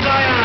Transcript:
die